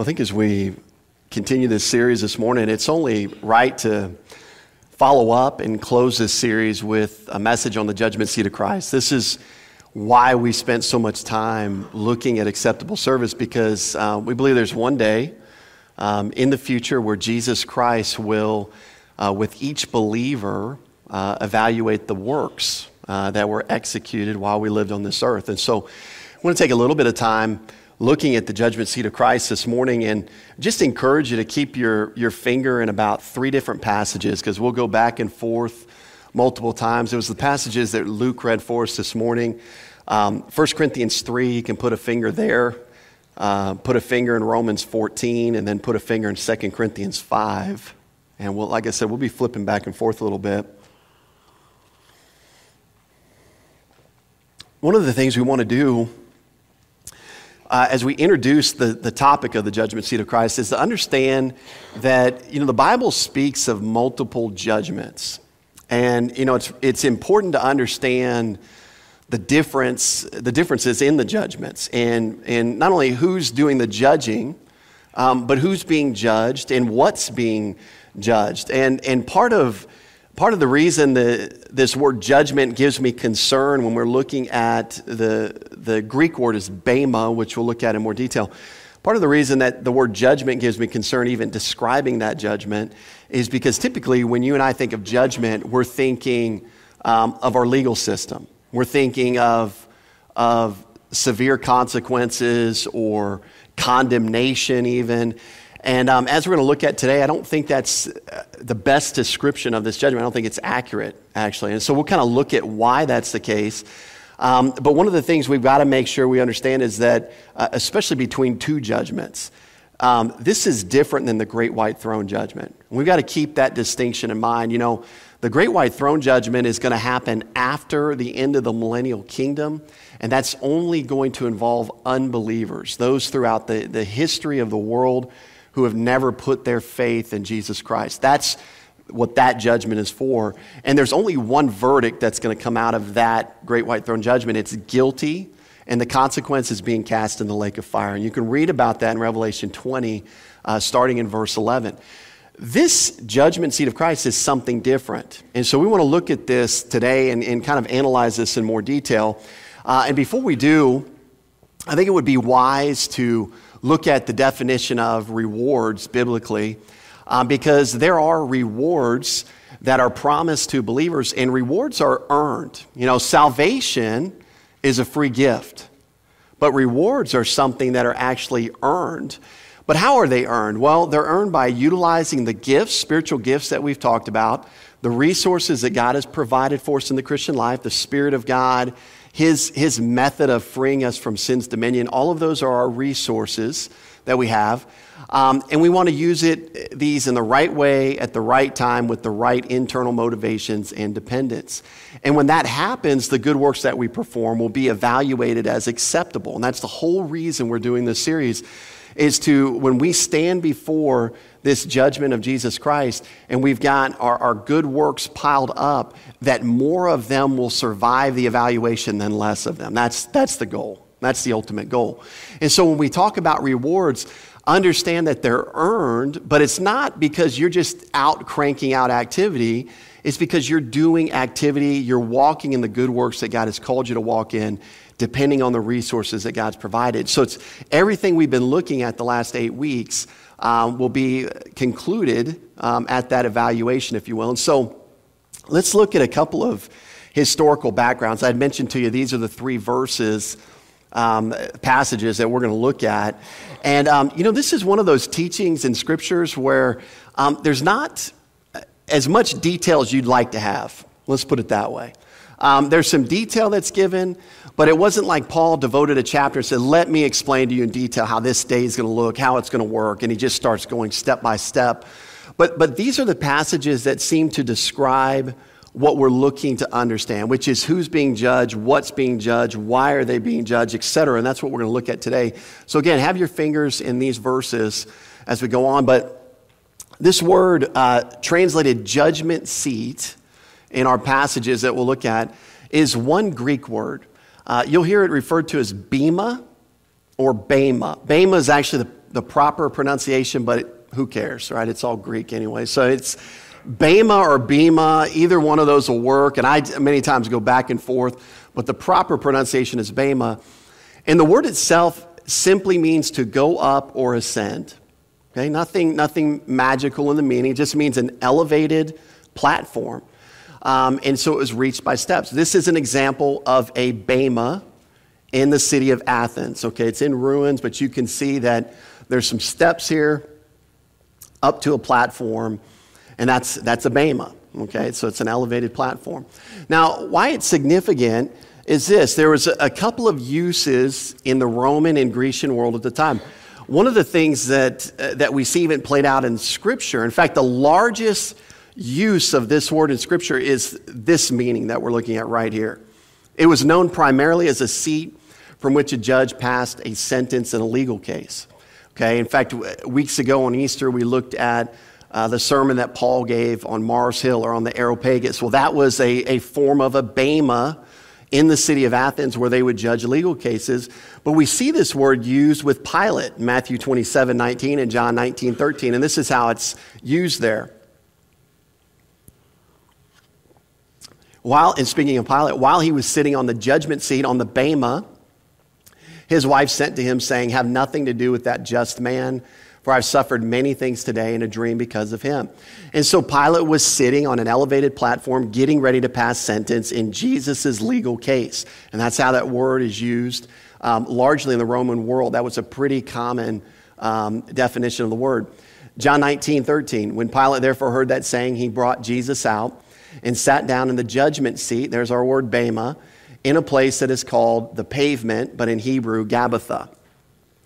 Well, I think as we continue this series this morning, it's only right to follow up and close this series with a message on the judgment seat of Christ. This is why we spent so much time looking at acceptable service because uh, we believe there's one day um, in the future where Jesus Christ will, uh, with each believer, uh, evaluate the works uh, that were executed while we lived on this earth. And so I want to take a little bit of time looking at the judgment seat of Christ this morning and just encourage you to keep your, your finger in about three different passages because we'll go back and forth multiple times. It was the passages that Luke read for us this morning. Um, 1 Corinthians 3, you can put a finger there, uh, put a finger in Romans 14, and then put a finger in 2 Corinthians 5. And we'll, like I said, we'll be flipping back and forth a little bit. One of the things we want to do uh, as we introduce the, the topic of the judgment seat of Christ is to understand that, you know, the Bible speaks of multiple judgments. And, you know, it's, it's important to understand the difference, the differences in the judgments and, and not only who's doing the judging, um, but who's being judged and what's being judged. And, and part of Part of the reason that this word judgment gives me concern when we're looking at the, the Greek word is bema, which we'll look at in more detail. Part of the reason that the word judgment gives me concern, even describing that judgment, is because typically when you and I think of judgment, we're thinking um, of our legal system. We're thinking of, of severe consequences or condemnation, even. And um, as we're going to look at today, I don't think that's uh, the best description of this judgment. I don't think it's accurate, actually. And so we'll kind of look at why that's the case. Um, but one of the things we've got to make sure we understand is that, uh, especially between two judgments, um, this is different than the great white throne judgment. We've got to keep that distinction in mind. You know, the great white throne judgment is going to happen after the end of the millennial kingdom, and that's only going to involve unbelievers, those throughout the, the history of the world who have never put their faith in Jesus Christ. That's what that judgment is for. And there's only one verdict that's going to come out of that great white throne judgment it's guilty, and the consequence is being cast in the lake of fire. And you can read about that in Revelation 20, uh, starting in verse 11. This judgment seat of Christ is something different. And so we want to look at this today and, and kind of analyze this in more detail. Uh, and before we do, I think it would be wise to look at the definition of rewards biblically uh, because there are rewards that are promised to believers, and rewards are earned. You know, salvation is a free gift, but rewards are something that are actually earned. But how are they earned? Well, they're earned by utilizing the gifts, spiritual gifts that we've talked about, the resources that God has provided for us in the Christian life, the Spirit of God, his, his method of freeing us from sin's dominion. All of those are our resources that we have. Um, and we want to use it, these in the right way at the right time with the right internal motivations and dependence. And when that happens, the good works that we perform will be evaluated as acceptable. And that's the whole reason we're doing this series is to, when we stand before this judgment of Jesus Christ and we've got our, our good works piled up, that more of them will survive the evaluation than less of them. That's, that's the goal. That's the ultimate goal. And so when we talk about rewards, understand that they're earned, but it's not because you're just out cranking out activity. It's because you're doing activity, you're walking in the good works that God has called you to walk in, depending on the resources that God's provided. So it's everything we've been looking at the last eight weeks um, will be concluded um, at that evaluation, if you will. And so let's look at a couple of historical backgrounds. I'd mentioned to you these are the three verses. Um, passages that we're going to look at. And, um, you know, this is one of those teachings in scriptures where um, there's not as much detail as you'd like to have. Let's put it that way. Um, there's some detail that's given, but it wasn't like Paul devoted a chapter and said, Let me explain to you in detail how this day is going to look, how it's going to work. And he just starts going step by step. But, but these are the passages that seem to describe what we're looking to understand, which is who's being judged, what's being judged, why are they being judged, etc. And that's what we're going to look at today. So, again, have your fingers in these verses as we go on. But this word, uh, translated judgment seat, in our passages that we'll look at is one Greek word. Uh, you'll hear it referred to as bema or bema. Bema is actually the, the proper pronunciation, but who cares, right? It's all Greek anyway. So it's Bema or Bema, either one of those will work. And I many times go back and forth, but the proper pronunciation is Bema. And the word itself simply means to go up or ascend. Okay, nothing, nothing magical in the meaning. It just means an elevated platform. Um, and so it was reached by steps. This is an example of a Bema in the city of Athens. Okay, it's in ruins, but you can see that there's some steps here up to a platform, and that's, that's a Bema. Okay, so it's an elevated platform. Now, why it's significant is this there was a couple of uses in the Roman and Grecian world at the time. One of the things that, uh, that we see even played out in Scripture, in fact, the largest use of this word in Scripture is this meaning that we're looking at right here. It was known primarily as a seat from which a judge passed a sentence in a legal case. Okay, in fact, weeks ago on Easter, we looked at uh, the sermon that Paul gave on Mars Hill or on the Areopagus. Well, that was a, a form of a bema in the city of Athens where they would judge legal cases. But we see this word used with Pilate, Matthew 27 19 and John 19 13. And this is how it's used there. While, and speaking of Pilate, while he was sitting on the judgment seat on the Bema, his wife sent to him, saying, Have nothing to do with that just man, for I've suffered many things today in a dream because of him. And so Pilate was sitting on an elevated platform, getting ready to pass sentence in Jesus' legal case. And that's how that word is used um, largely in the Roman world. That was a pretty common um, definition of the word. John 19, 13. When Pilate therefore heard that saying, he brought Jesus out and sat down in the judgment seat. There's our word Bema, in a place that is called the pavement, but in Hebrew, Gabbatha.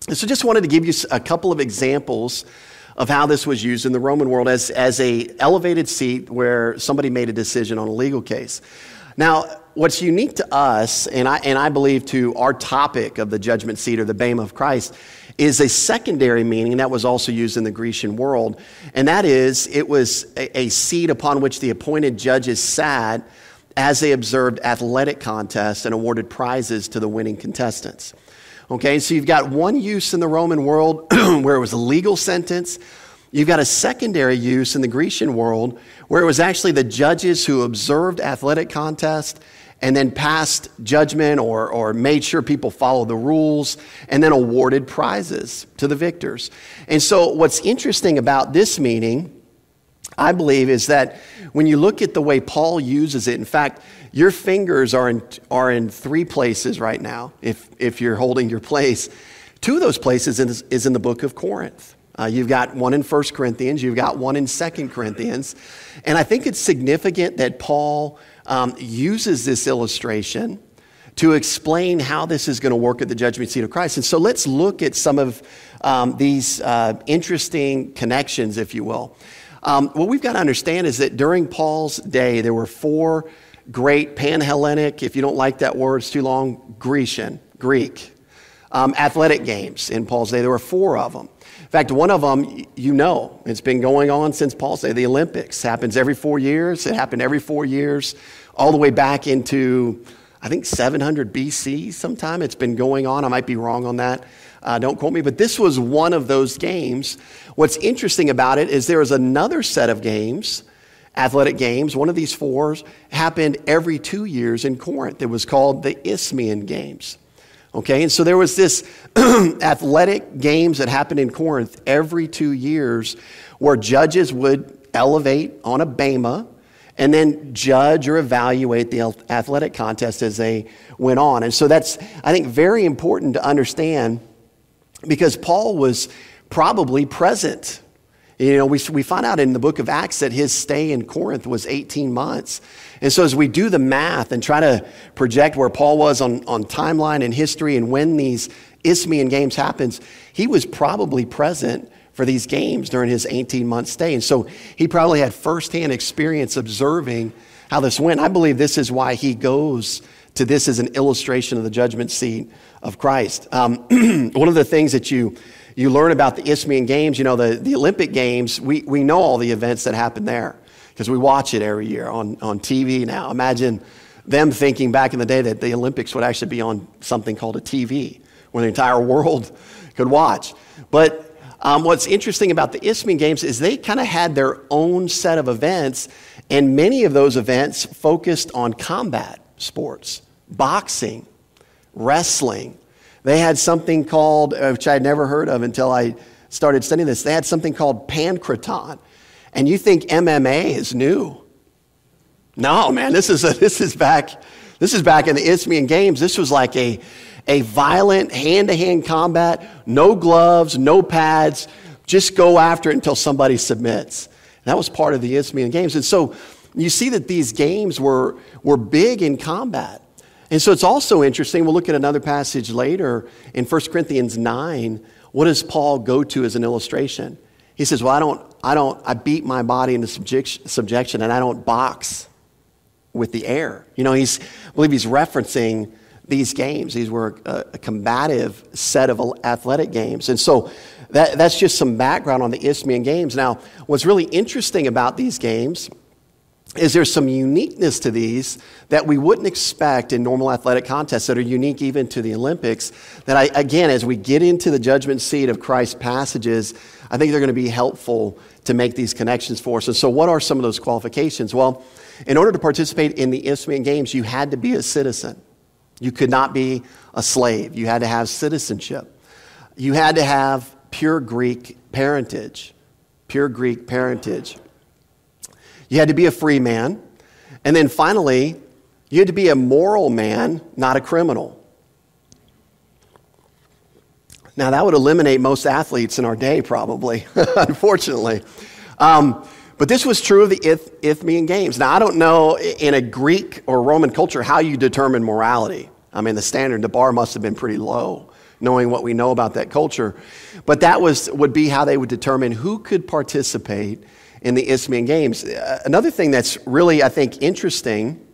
So just wanted to give you a couple of examples of how this was used in the Roman world as, as a elevated seat where somebody made a decision on a legal case. Now, what's unique to us, and I, and I believe to our topic of the judgment seat or the Bema of Christ, is a secondary meaning that was also used in the Grecian world. And that is, it was a, a seat upon which the appointed judges sat as they observed athletic contests and awarded prizes to the winning contestants. Okay, so you've got one use in the Roman world where it was a legal sentence. You've got a secondary use in the Grecian world where it was actually the judges who observed athletic contests and then passed judgment or, or made sure people followed the rules and then awarded prizes to the victors. And so, what's interesting about this meeting, I believe, is that when you look at the way Paul uses it, in fact, your fingers are in, are in three places right now, if, if you're holding your place. Two of those places is, is in the book of Corinth. Uh, you've got one in 1 Corinthians, you've got one in 2 Corinthians. And I think it's significant that Paul um, uses this illustration to explain how this is going to work at the judgment seat of Christ. And so let's look at some of um, these uh, interesting connections, if you will. Um, what we've got to understand is that during Paul's day, there were four great Panhellenic, if you don't like that word, it's too long, Grecian, Greek, um, athletic games in Paul's day. There were four of them. In fact, one of them, you know, it's been going on since Paul's day. The Olympics happens every four years. It happened every four years, all the way back into, I think, 700 BC sometime. It's been going on. I might be wrong on that. Uh, don't quote me, but this was one of those games. What's interesting about it is there is another set of games athletic games, one of these fours, happened every two years in Corinth. It was called the Isthmian Games. Okay, and so there was this athletic games that happened in Corinth every two years where judges would elevate on a bema and then judge or evaluate the athletic contest as they went on. And so that's, I think, very important to understand because Paul was probably present you know, we, we find out in the book of Acts that his stay in Corinth was 18 months. And so, as we do the math and try to project where Paul was on, on timeline and history and when these Isthmian games happens, he was probably present for these games during his 18 month stay. And so, he probably had firsthand experience observing how this went. I believe this is why he goes to this as an illustration of the judgment seat of Christ. Um, one of the things that you you learn about the Isthmian Games, you know, the, the Olympic Games, we, we know all the events that happen there because we watch it every year on, on TV now. Imagine them thinking back in the day that the Olympics would actually be on something called a TV where the entire world could watch. But um, what's interesting about the Isthmian Games is they kind of had their own set of events, and many of those events focused on combat sports, boxing, wrestling. They had something called, uh, which I had never heard of until I started studying this, they had something called pankration. And you think MMA is new. No, man, this is, a, this is back. This is back in the Isthmian Games. This was like a, a violent hand to hand combat, no gloves, no pads, just go after it until somebody submits. And that was part of the Isthmian Games. And so you see that these games were, were big in combat. And so it's also interesting. We'll look at another passage later in 1 Corinthians 9. What does Paul go to as an illustration? He says, Well, I don't, I don't, I beat my body into subjection and I don't box with the air. You know, he's, I believe he's referencing these games. These were a, a combative set of athletic games. And so that, that's just some background on the Isthmian Games. Now, what's really interesting about these games is there's some uniqueness to these that we wouldn't expect in normal athletic contests that are unique even to the Olympics. That I, again, as we get into the judgment seat of Christ's passages, I think they're going to be helpful to make these connections for us. And so, what are some of those qualifications? Well, in order to participate in the Isthmian Games, you had to be a citizen. You could not be a slave. You had to have citizenship. You had to have pure Greek parentage. Pure Greek parentage. You had to be a free man. And then finally, you had to be a moral man, not a criminal. Now, that would eliminate most athletes in our day, probably, unfortunately. Um, but this was true of the Ith- Isthmian Games. Now, I don't know in a Greek or Roman culture how you determine morality. I mean, the standard, the bar must have been pretty low, knowing what we know about that culture. But that was, would be how they would determine who could participate in the Isthmian Games. Uh, another thing that's really, I think, interesting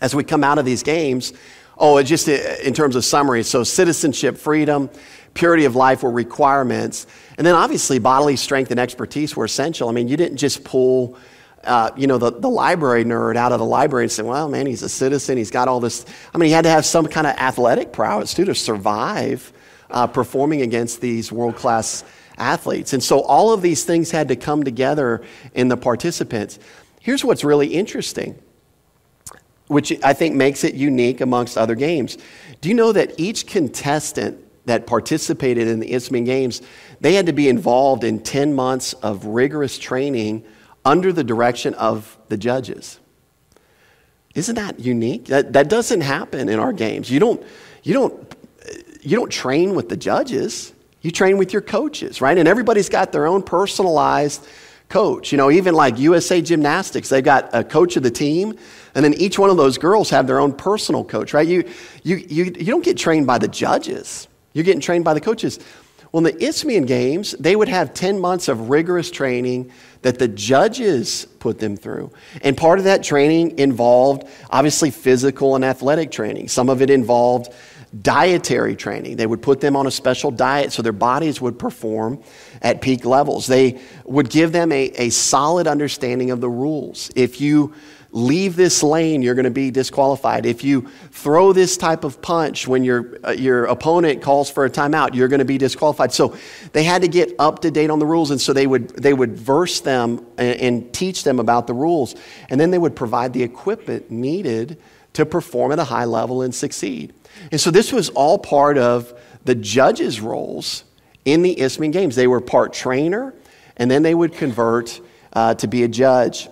as we come out of these games, oh, just uh, in terms of summary, so citizenship, freedom, purity of life were requirements. And then obviously bodily strength and expertise were essential. I mean, you didn't just pull, uh, you know, the, the library nerd out of the library and say, well, man, he's a citizen. He's got all this. I mean, he had to have some kind of athletic prowess too to survive uh, performing against these world class athletes. And so all of these things had to come together in the participants. Here's what's really interesting, which I think makes it unique amongst other games. Do you know that each contestant that participated in the Isthmian Games, they had to be involved in 10 months of rigorous training under the direction of the judges. Isn't that unique? That, that doesn't happen in our games. You don't, you, don't, you don't train with the judges, you train with your coaches, right? And everybody's got their own personalized coach. You know, even like USA Gymnastics, they've got a coach of the team, and then each one of those girls have their own personal coach, right? You, you, you, you don't get trained by the judges. You're getting trained by the coaches. Well, in the Isthmian Games, they would have 10 months of rigorous training that the judges put them through. And part of that training involved, obviously, physical and athletic training. Some of it involved dietary training. They would put them on a special diet so their bodies would perform at peak levels. They would give them a, a solid understanding of the rules. If you leave this lane, you're going to be disqualified. If you throw this type of punch when your, uh, your opponent calls for a timeout, you're going to be disqualified. So they had to get up to date on the rules, and so they would, they would verse them and, and teach them about the rules. And then they would provide the equipment needed to perform at a high level and succeed. And so this was all part of the judges' roles in the Isthmian Games. They were part trainer, and then they would convert uh, to be a judge.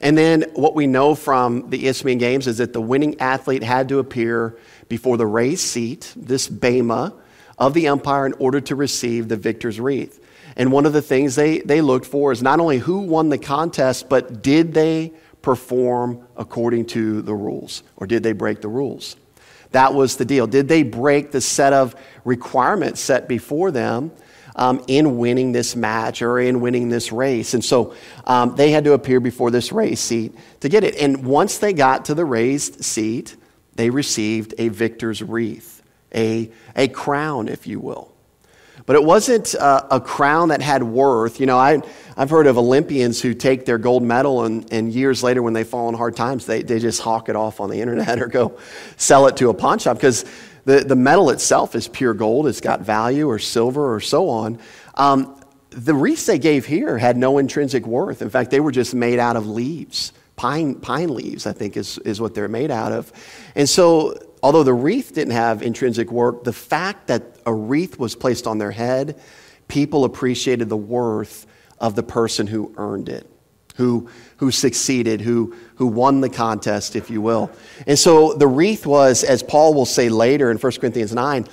And then what we know from the Isthmian Games is that the winning athlete had to appear before the raised seat, this bema, of the umpire in order to receive the victor's wreath. And one of the things they, they looked for is not only who won the contest, but did they perform according to the rules or did they break the rules? That was the deal. Did they break the set of requirements set before them um, in winning this match or in winning this race. And so um, they had to appear before this race seat to get it. And once they got to the raised seat, they received a victor's wreath, a, a crown, if you will. But it wasn't a, a crown that had worth. You know, I, I've heard of Olympians who take their gold medal and, and years later, when they fall in hard times, they, they just hawk it off on the internet or go sell it to a pawn shop because the, the metal itself is pure gold, it's got value, or silver, or so on. Um, the wreaths they gave here had no intrinsic worth. In fact, they were just made out of leaves. Pine, pine leaves, I think, is, is what they're made out of. And so, although the wreath didn't have intrinsic worth, the fact that a wreath was placed on their head, people appreciated the worth of the person who earned it, who, who succeeded, who, who won the contest, if you will. And so the wreath was, as Paul will say later in 1 Corinthians 9,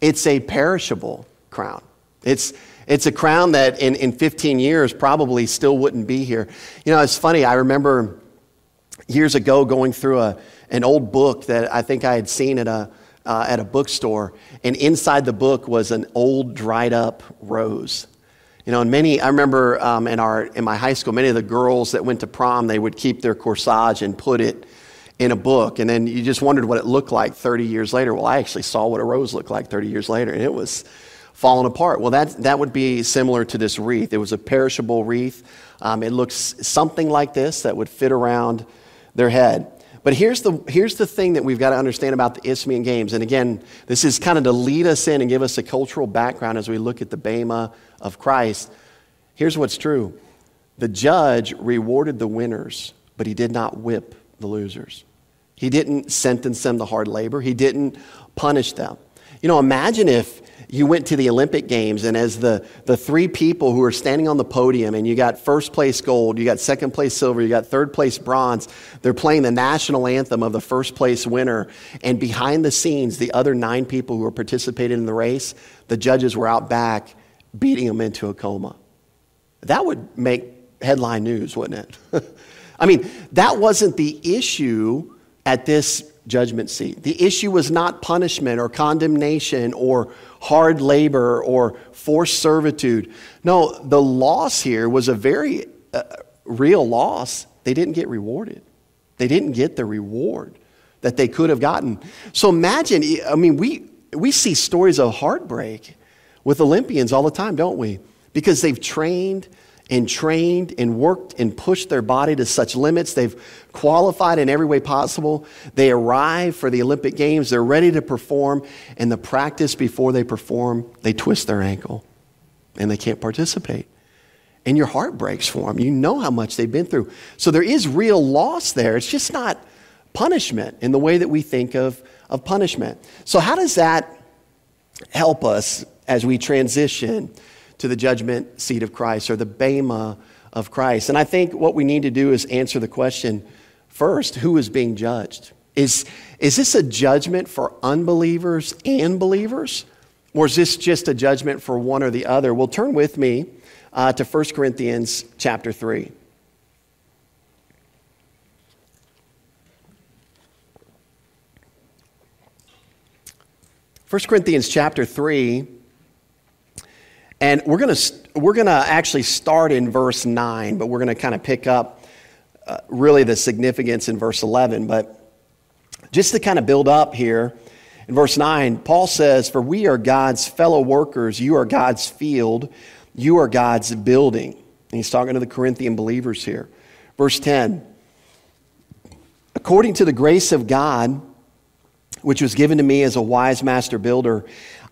it's a perishable crown. It's, it's a crown that in, in 15 years probably still wouldn't be here. You know, it's funny, I remember years ago going through a, an old book that I think I had seen at a, uh, at a bookstore, and inside the book was an old dried up rose. You know, and many, I remember um, in, our, in my high school, many of the girls that went to prom, they would keep their corsage and put it in a book. And then you just wondered what it looked like 30 years later. Well, I actually saw what a rose looked like 30 years later, and it was falling apart. Well, that, that would be similar to this wreath. It was a perishable wreath. Um, it looks something like this that would fit around their head. But here's the, here's the thing that we've got to understand about the Isthmian Games. And again, this is kind of to lead us in and give us a cultural background as we look at the Bema of Christ. Here's what's true the judge rewarded the winners, but he did not whip the losers. He didn't sentence them to hard labor, he didn't punish them. You know, imagine if you went to the Olympic Games, and as the, the three people who are standing on the podium, and you got first place gold, you got second place silver, you got third place bronze, they're playing the national anthem of the first place winner. And behind the scenes, the other nine people who were participating in the race, the judges were out back beating them into a coma. That would make headline news, wouldn't it? I mean, that wasn't the issue at this judgment seat. The issue was not punishment or condemnation or hard labor or forced servitude. No, the loss here was a very uh, real loss. They didn't get rewarded, they didn't get the reward that they could have gotten. So imagine, I mean, we, we see stories of heartbreak with Olympians all the time, don't we? Because they've trained and trained and worked and pushed their body to such limits. They've qualified in every way possible. They arrive for the Olympic Games. They're ready to perform. And the practice before they perform, they twist their ankle and they can't participate. And your heart breaks for them. You know how much they've been through. So there is real loss there. It's just not punishment in the way that we think of, of punishment. So, how does that help us as we transition? To the judgment seat of Christ or the Bema of Christ. And I think what we need to do is answer the question first who is being judged? Is, is this a judgment for unbelievers and believers? Or is this just a judgment for one or the other? Well, turn with me uh, to 1 Corinthians chapter 3. First Corinthians chapter 3 and we're going to we're going to actually start in verse 9, but we're going to kind of pick up uh, really the significance in verse 11. But just to kind of build up here, in verse 9, Paul says, For we are God's fellow workers, you are God's field, you are God's building. And he's talking to the Corinthian believers here. Verse 10 According to the grace of God, which was given to me as a wise master builder,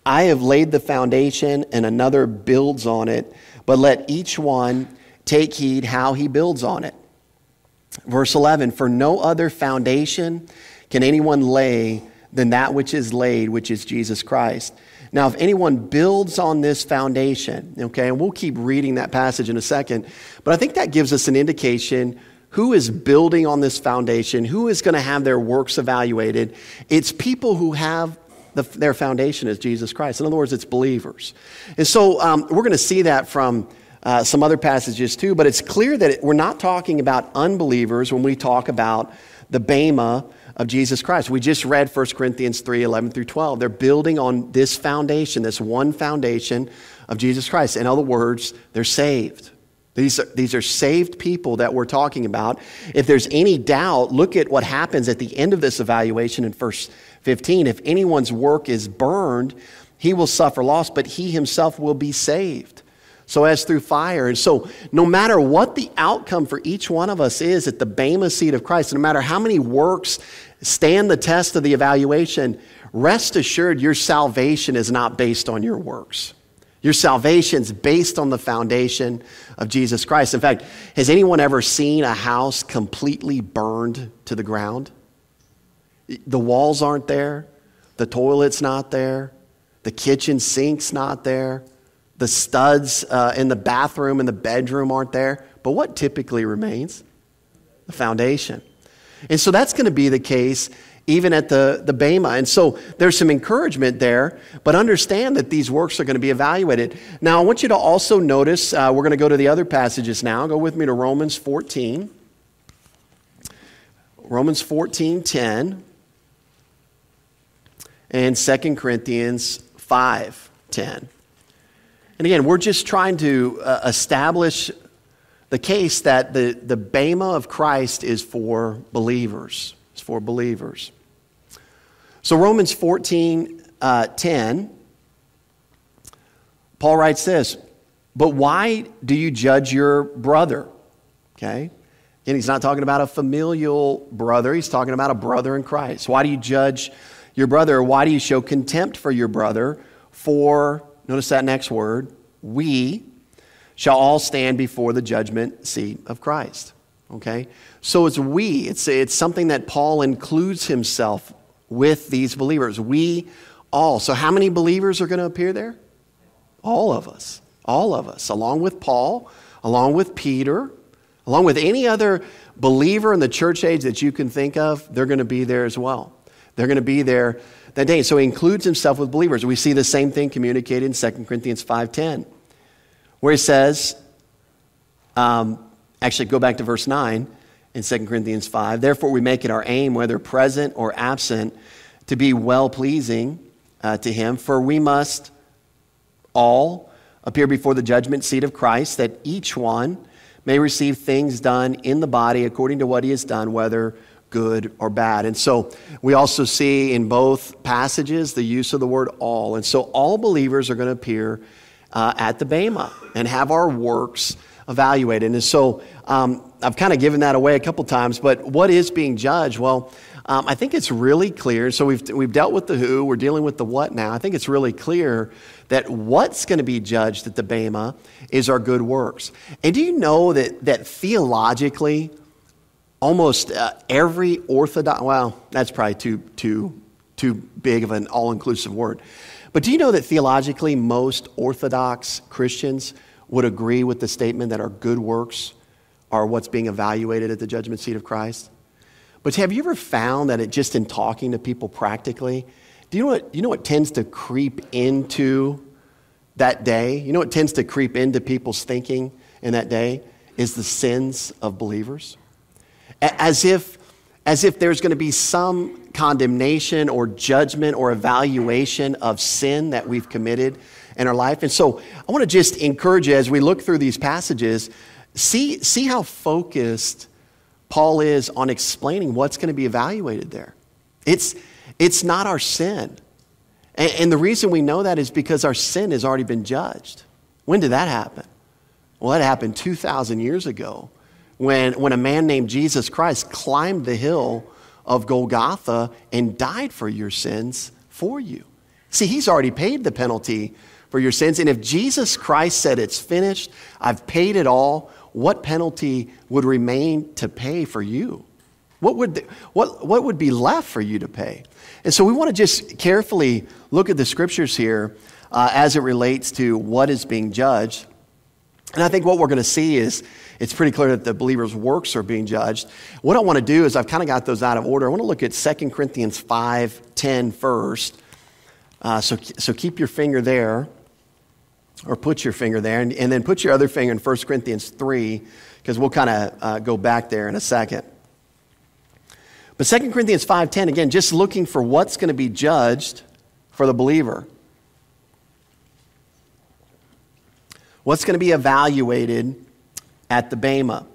I have laid the foundation and another builds on it, but let each one take heed how he builds on it. Verse 11 For no other foundation can anyone lay than that which is laid, which is Jesus Christ. Now, if anyone builds on this foundation, okay, and we'll keep reading that passage in a second, but I think that gives us an indication who is building on this foundation, who is going to have their works evaluated. It's people who have the, their foundation is Jesus Christ. In other words, it's believers. And so um, we're going to see that from uh, some other passages too, but it's clear that it, we're not talking about unbelievers when we talk about the Bema of Jesus Christ. We just read 1 Corinthians 3 11 through 12. They're building on this foundation, this one foundation of Jesus Christ. In other words, they're saved. These are, these are saved people that we're talking about. If there's any doubt, look at what happens at the end of this evaluation in verse 15. If anyone's work is burned, he will suffer loss, but he himself will be saved. so as through fire. And so, no matter what the outcome for each one of us is at the Bema seat of Christ, no matter how many works stand the test of the evaluation, rest assured your salvation is not based on your works. Your salvation is based on the foundation of Jesus Christ. In fact, has anyone ever seen a house completely burned to the ground? The walls aren't there, the toilet's not there, the kitchen sink's not there, the studs uh, in the bathroom and the bedroom aren't there. But what typically remains? The foundation. And so that's going to be the case even at the, the Bema. And so there's some encouragement there, but understand that these works are going to be evaluated. Now, I want you to also notice, uh, we're going to go to the other passages now. Go with me to Romans 14. Romans 14, 10, and 2 Corinthians 5:10. And again, we're just trying to uh, establish the case that the, the Bema of Christ is for believers. It's for believers. So, Romans 14 uh, 10, Paul writes this, but why do you judge your brother? Okay? And he's not talking about a familial brother, he's talking about a brother in Christ. Why do you judge your brother? Why do you show contempt for your brother? For, notice that next word, we shall all stand before the judgment seat of Christ. Okay? So it's we, it's, it's something that Paul includes himself with these believers. We all. So, how many believers are going to appear there? All of us. All of us, along with Paul, along with Peter, along with any other believer in the church age that you can think of, they're going to be there as well. They're going to be there that day. So he includes himself with believers. We see the same thing communicated in 2 Corinthians 5.10, where he says, um, actually go back to verse 9, in 2 Corinthians 5. Therefore, we make it our aim, whether present or absent, to be well pleasing uh, to Him, for we must all appear before the judgment seat of Christ, that each one may receive things done in the body according to what he has done, whether good or bad. And so we also see in both passages the use of the word all. And so all believers are going to appear uh, at the Bema and have our works evaluated. And so um, I've kind of given that away a couple times, but what is being judged? Well, um, I think it's really clear. So we've, we've dealt with the who, we're dealing with the what now. I think it's really clear that what's going to be judged at the Bema is our good works. And do you know that, that theologically, almost uh, every Orthodox, well, that's probably too, too, too big of an all inclusive word. But do you know that theologically, most Orthodox Christians would agree with the statement that our good works are what's being evaluated at the judgment seat of Christ. But have you ever found that it just in talking to people practically, do you know what, you know what tends to creep into that day? You know what tends to creep into people's thinking in that day? Is the sins of believers. As if, as if there's going to be some condemnation or judgment or evaluation of sin that we've committed in our life. And so I want to just encourage you as we look through these passages, see, see how focused Paul is on explaining what's going to be evaluated there. It's, it's not our sin. And, and the reason we know that is because our sin has already been judged. When did that happen? Well, that happened 2,000 years ago when, when a man named Jesus Christ climbed the hill of Golgotha and died for your sins for you. See, he's already paid the penalty for your sins. And if Jesus Christ said, It's finished, I've paid it all, what penalty would remain to pay for you? What would, the, what, what would be left for you to pay? And so we want to just carefully look at the scriptures here uh, as it relates to what is being judged. And I think what we're going to see is it's pretty clear that the believer's works are being judged. What I want to do is I've kind of got those out of order. I want to look at 2 Corinthians 5 10 first. Uh, so, so keep your finger there or put your finger there, and, and then put your other finger in 1 Corinthians 3, because we'll kind of uh, go back there in a second. But 2 Corinthians 5.10, again, just looking for what's going to be judged for the believer. What's going to be evaluated at the Bema.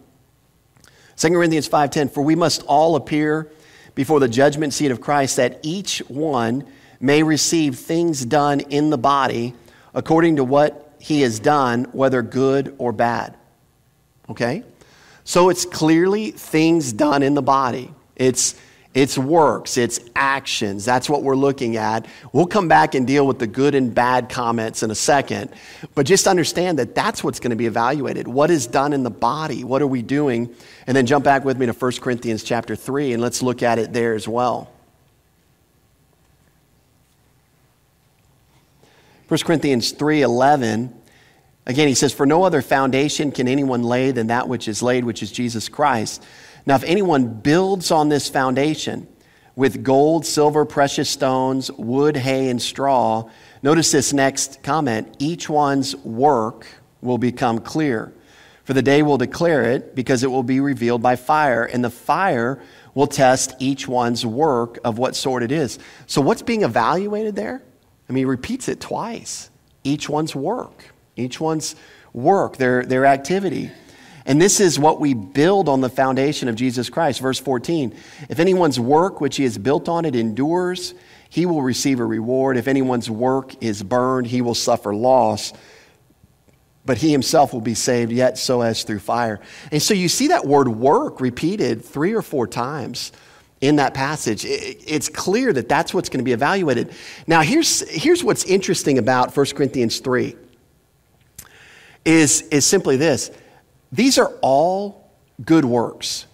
2 Corinthians 5.10, for we must all appear before the judgment seat of Christ, that each one may receive things done in the body according to what he has done, whether good or bad. Okay? So it's clearly things done in the body. It's it's works, it's actions. That's what we're looking at. We'll come back and deal with the good and bad comments in a second. But just understand that that's what's going to be evaluated. What is done in the body? What are we doing? And then jump back with me to 1 Corinthians chapter 3 and let's look at it there as well. 1 Corinthians 3:11 Again, he says, For no other foundation can anyone lay than that which is laid, which is Jesus Christ. Now, if anyone builds on this foundation with gold, silver, precious stones, wood, hay, and straw, notice this next comment each one's work will become clear. For the day will declare it, because it will be revealed by fire, and the fire will test each one's work of what sort it is. So, what's being evaluated there? I mean, he repeats it twice. Each one's work, each one's work, their, their activity. And this is what we build on the foundation of Jesus Christ. Verse 14 If anyone's work which he has built on it endures, he will receive a reward. If anyone's work is burned, he will suffer loss. But he himself will be saved, yet so as through fire. And so you see that word work repeated three or four times in that passage. It's clear that that's what's going to be evaluated. Now, here's, here's what's interesting about 1 Corinthians 3 is, is simply this these are all good works,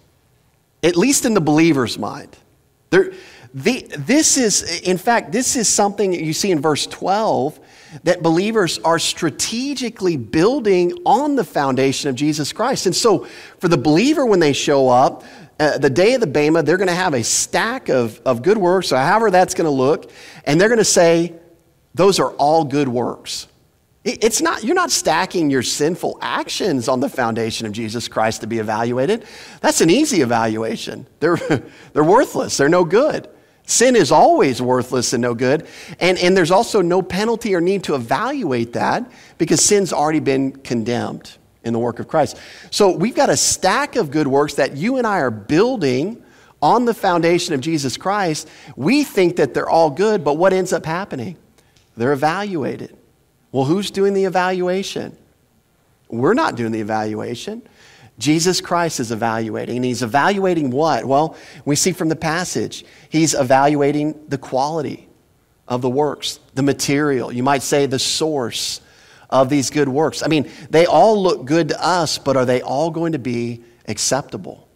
at least in the believer's mind. The, this is, in fact, this is something you see in verse 12 that believers are strategically building on the foundation of Jesus Christ. And so, for the believer, when they show up, uh, the day of the Bema, they're going to have a stack of, of good works, or however that's going to look, and they're going to say, Those are all good works. It's not, you're not stacking your sinful actions on the foundation of Jesus Christ to be evaluated. That's an easy evaluation. They're, they're worthless, they're no good. Sin is always worthless and no good. And, and there's also no penalty or need to evaluate that because sin's already been condemned in the work of Christ. So we've got a stack of good works that you and I are building on the foundation of Jesus Christ. We think that they're all good, but what ends up happening? They're evaluated. Well, who's doing the evaluation? We're not doing the evaluation. Jesus Christ is evaluating. And he's evaluating what? Well, we see from the passage, he's evaluating the quality of the works, the material. You might say the source of these good works. I mean, they all look good to us, but are they all going to be acceptable?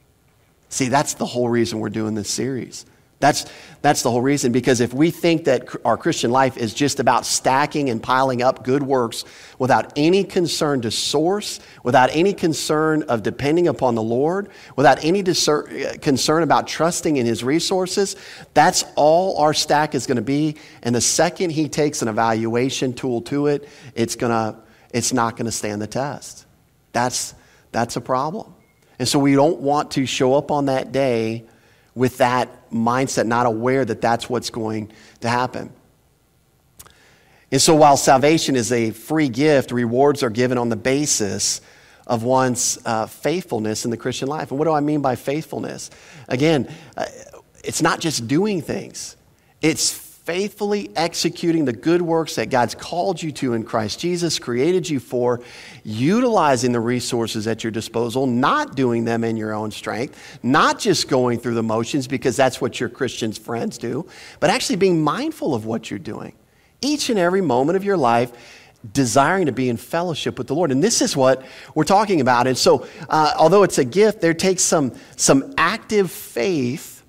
See, that's the whole reason we're doing this series. That's, that's the whole reason, because if we think that our Christian life is just about stacking and piling up good works without any concern to source, without any concern of depending upon the Lord, without any discer- concern about trusting in His resources, that's all our stack is going to be. And the second He takes an evaluation tool to it, it's, gonna, it's not going to stand the test. That's, that's a problem. And so we don't want to show up on that day with that mindset, not aware that that's what's going to happen. And so, while salvation is a free gift, rewards are given on the basis of one's uh, faithfulness in the Christian life. And what do I mean by faithfulness? Again, uh, it's not just doing things, it's faithfully executing the good works that God's called you to in Christ Jesus, created you for, utilizing the resources at your disposal, not doing them in your own strength, not just going through the motions because that's what your Christian friends do, but actually being mindful of what you're doing. Each and every moment of your life, desiring to be in fellowship with the Lord. And this is what we're talking about. And so, uh, although it's a gift, there takes some, some active faith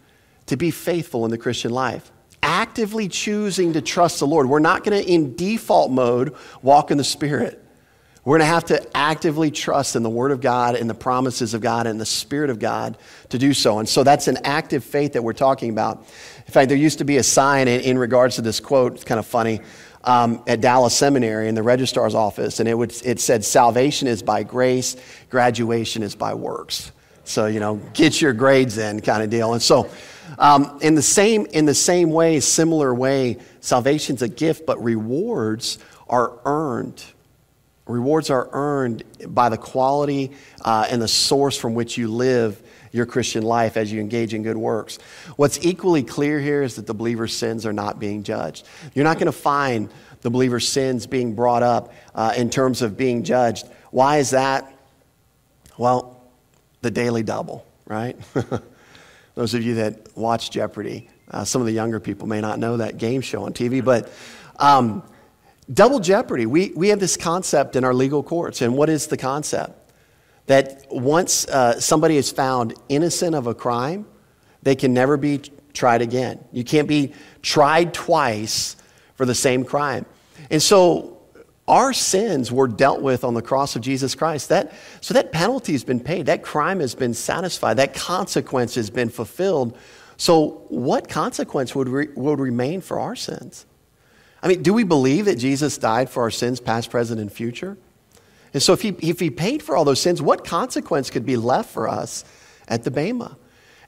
to be faithful in the Christian life actively choosing to trust the Lord. We're not going to, in default mode, walk in the Spirit. We're going to have to actively trust in the Word of God and the promises of God and the Spirit of God to do so. And so that's an active faith that we're talking about. In fact, there used to be a sign in, in regards to this quote, it's kind of funny, um, at Dallas Seminary in the registrar's office, and it, would, it said, Salvation is by grace, graduation is by works. So, you know, get your grades in kind of deal. And so, um, in, the same, in the same way, similar way, salvation's a gift, but rewards are earned. Rewards are earned by the quality uh, and the source from which you live your Christian life as you engage in good works. What's equally clear here is that the believer's sins are not being judged. You're not going to find the believer's sins being brought up uh, in terms of being judged. Why is that? Well, the daily double, right? Those of you that watch Jeopardy, uh, some of the younger people may not know that game show on TV, but um, double jeopardy. We, we have this concept in our legal courts. And what is the concept? That once uh, somebody is found innocent of a crime, they can never be tried again. You can't be tried twice for the same crime. And so our sins were dealt with on the cross of Jesus Christ. That, so that penalty has been paid. That crime has been satisfied. That consequence has been fulfilled. So, what consequence would, re, would remain for our sins? I mean, do we believe that Jesus died for our sins, past, present, and future? And so, if he, if he paid for all those sins, what consequence could be left for us at the Bema?